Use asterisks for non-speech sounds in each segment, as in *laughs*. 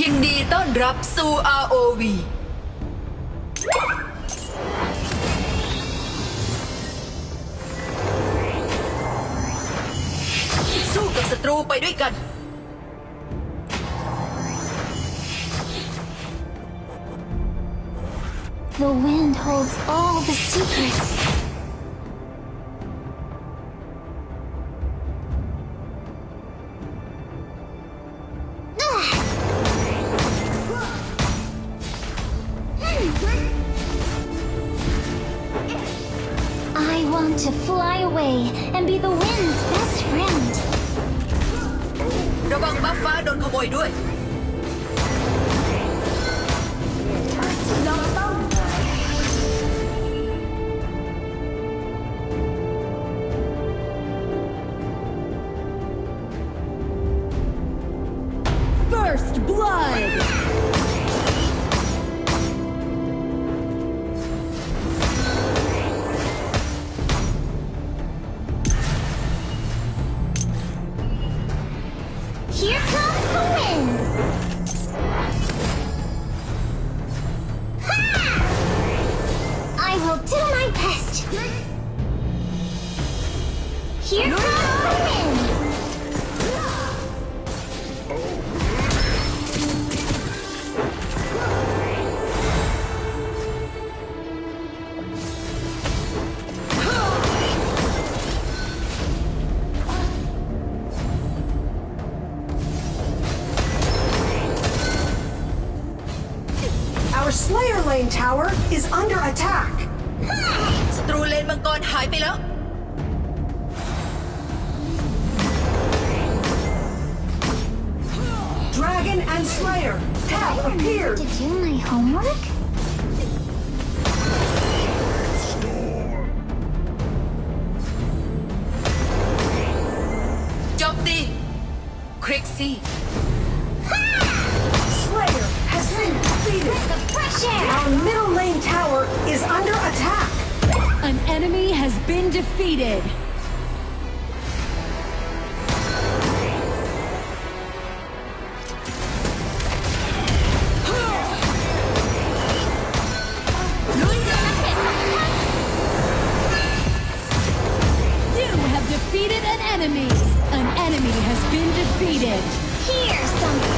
ยินดีต้อนรับสู่ ROV สู้กับศัตรูไปด้วยกัน The wind holds all the secrets. to fly away and be the wind's best friend. ระวังบัฟฟ้าโดนขโมยด้วย Lane Tower is under attack. Dragon and Slayer have appeared. Did you do my homework? Krixi. Slayer has been defeated. The fresh air! Our middle lane tower is under attack. An enemy has been defeated. You have defeated an enemy. An enemy has been defeated. Here's some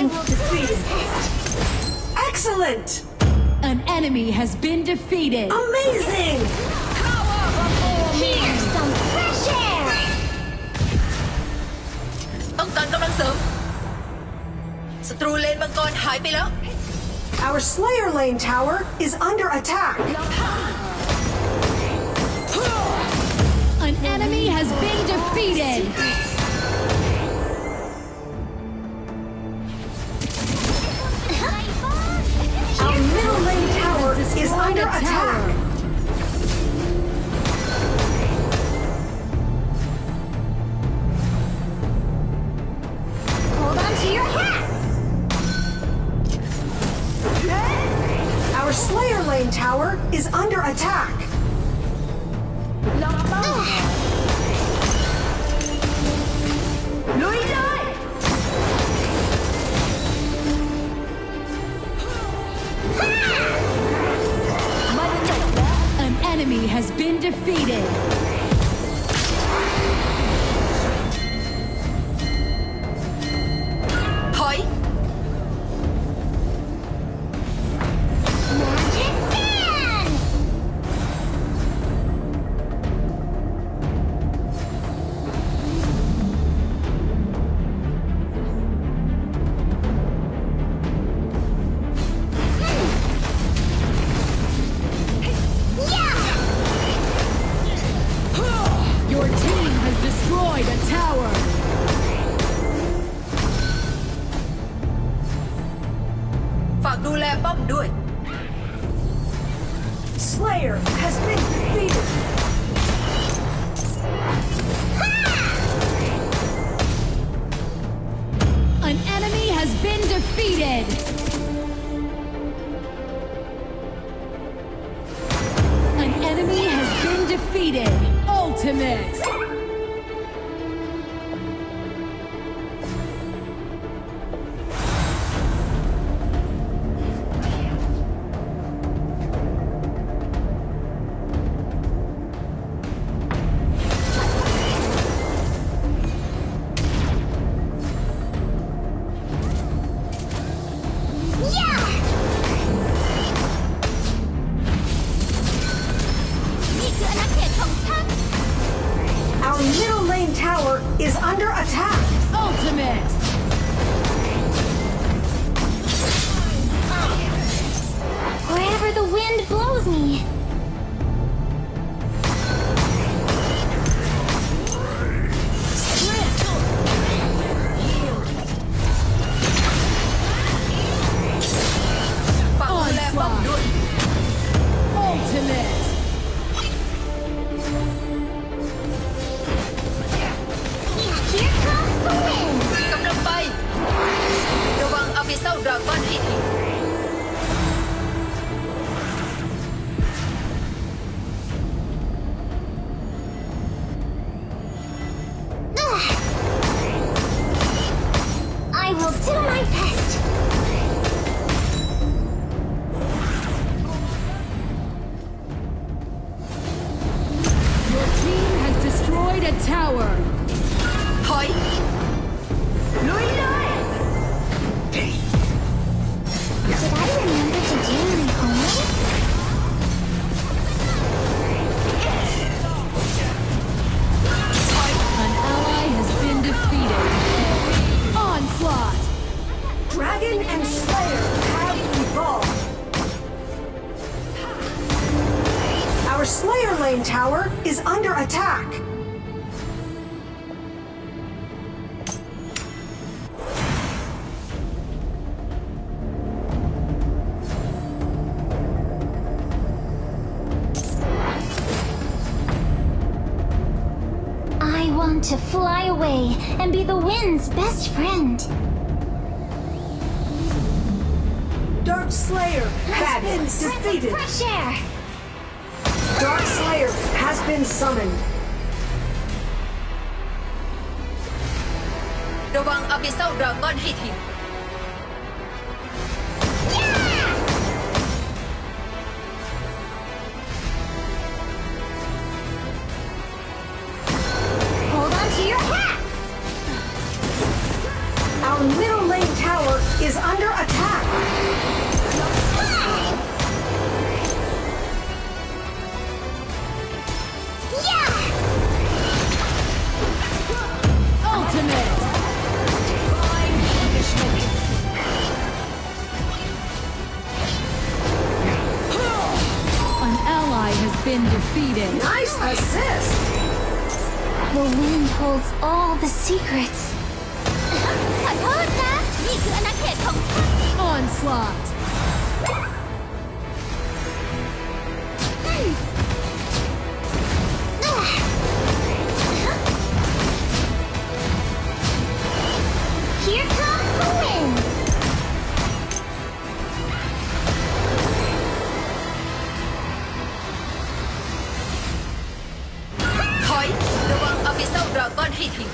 has I been will do my defeated. best. Excellent. An enemy has been defeated. Amazing. Here's some fresh air. ต้องการกำลังเสริม ศัตรูเลนมังกรหายไปแล้ว Our Slayer Lane tower is under attack. An enemy has been defeated. Defeated. Defeated. Ultimate. Our middle lane tower is under attack. Ultimate. Wherever the wind blows กำลังไป ระวังอาบิเซลดราก้อนให้ที to fly away and be the wind's best friend. Dark Slayer has been defeated. Fresh air. Dark Slayer has been summoned. Đồ băng ở hit him. Is under attack. Yeah! Ultimate. An ally has been defeated. Nice assist. The wind holds all the secrets. *laughs* ขอโทษนะ นี่คืออาณาเขตของฉัน Onslaught. Here comes the wind! ถอย ระวังอาบิเซลดราก้อนให้ที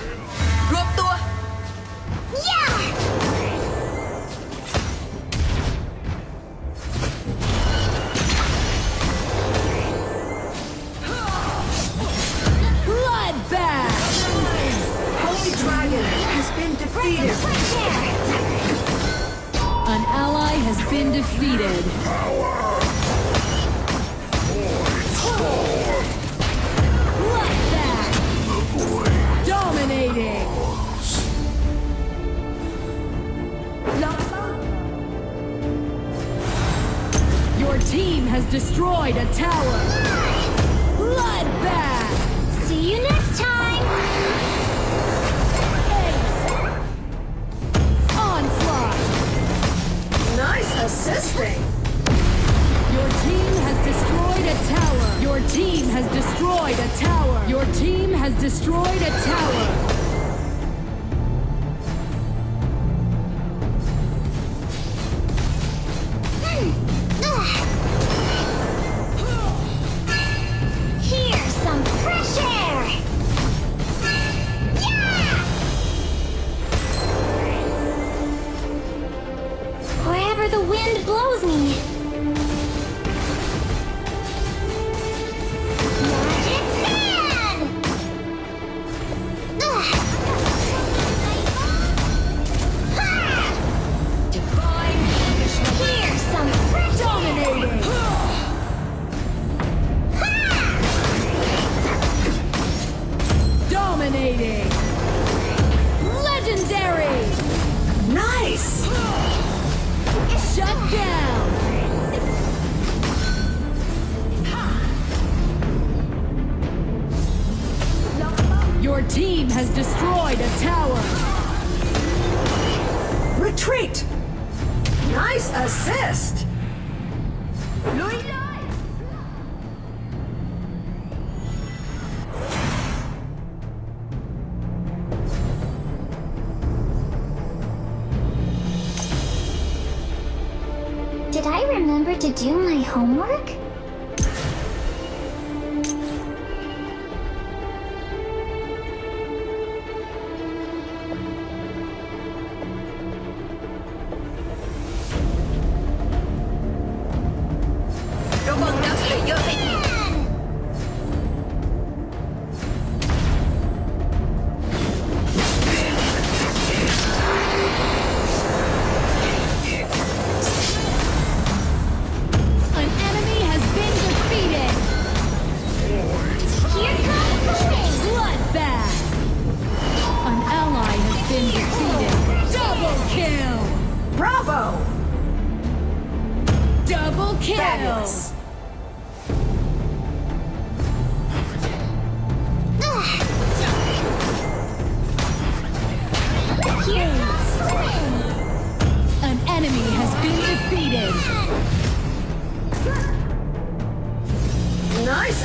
team has destroyed a tower. Bloodbath. See you next time! Ace. Onslaught. Nice assisting. Your team has destroyed a tower. Your team has destroyed a tower. Your team has destroyed a tower. Remember to do my homework?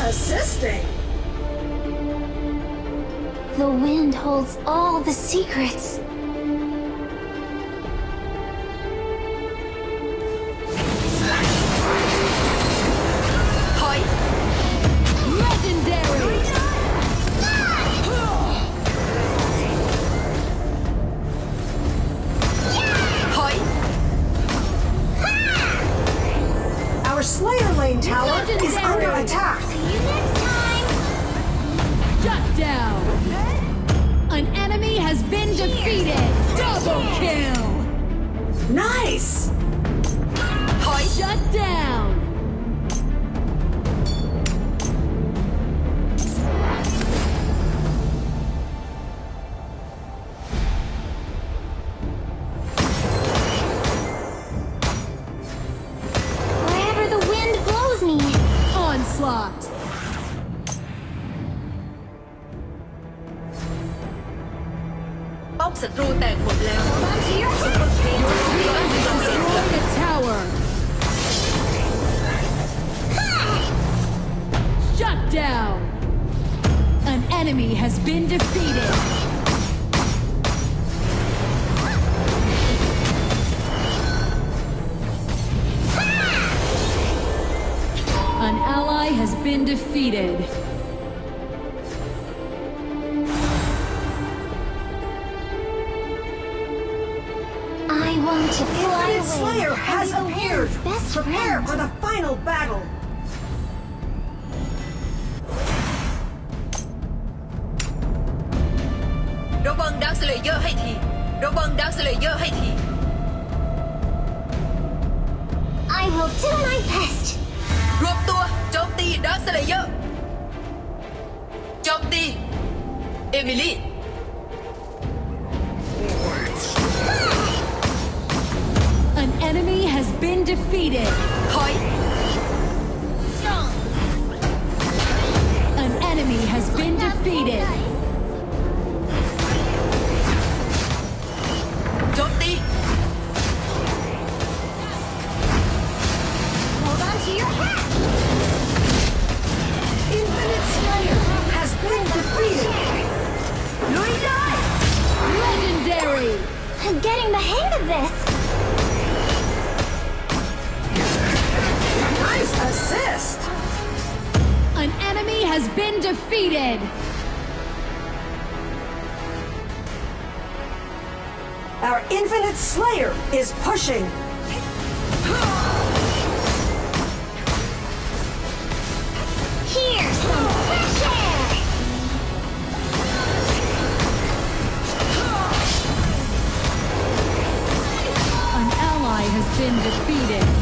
Assisting. The wind holds all the secrets. Legendary. Our Slayer Lane tower is under attack. Been defeated. Double kill. Nice. Shut down. ป้อมศัตรูแตกหมดแล้ว Onto your ซุปเปอร์ครีนโจมตีป้อมศัตรูเลนกลาง Destroyed a tower. Shut down. An enemy has been defeated. An ally has been defeated. to fly Infinite Slayer has appeared! Best Prepare friend. for the final battle! Robon Dark Slayer hay thì Robon Dark Slayer hay thì I will do my best! Rộp tua! Chôm ti Dark Slayer! Chôm ti! Emily! been defeated. Hoi. An enemy has been defeated. has been defeated! Our Infinite Slayer is pushing! Here's some fresh air! An ally has been defeated.